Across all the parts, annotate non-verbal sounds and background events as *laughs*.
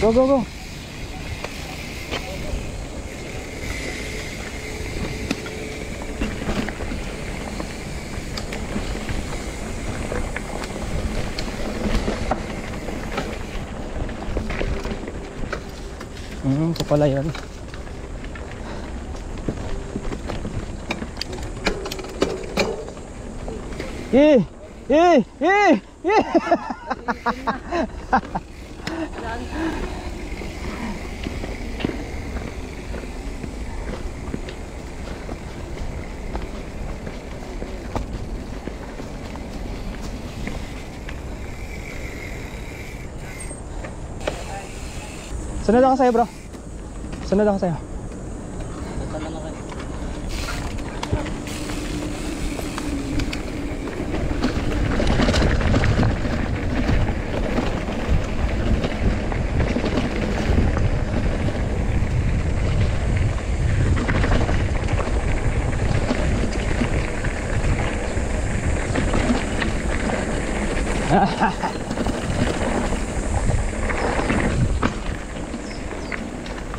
Go, go, go. Hmm, ito pala yun. Eh! Eh! Eh! Eh! *laughs* Sunod ako sa'yo bro. Sunod ako sa'yo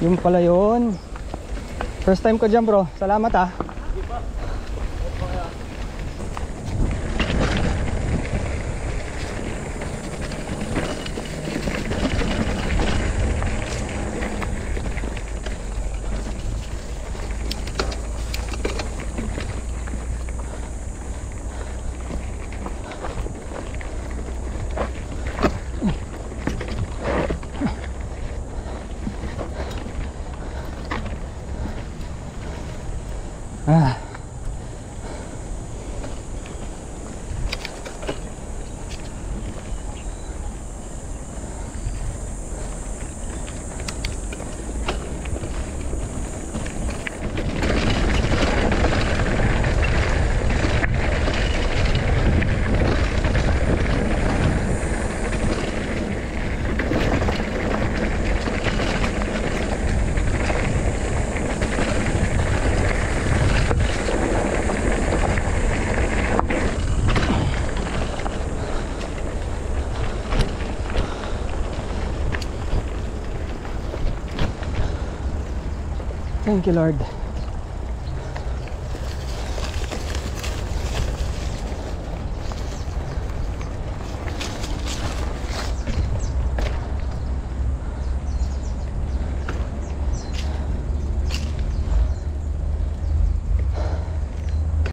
Yung pala yun. First time ko dyan bro. Salamat ah Ah. Thank you, Lord.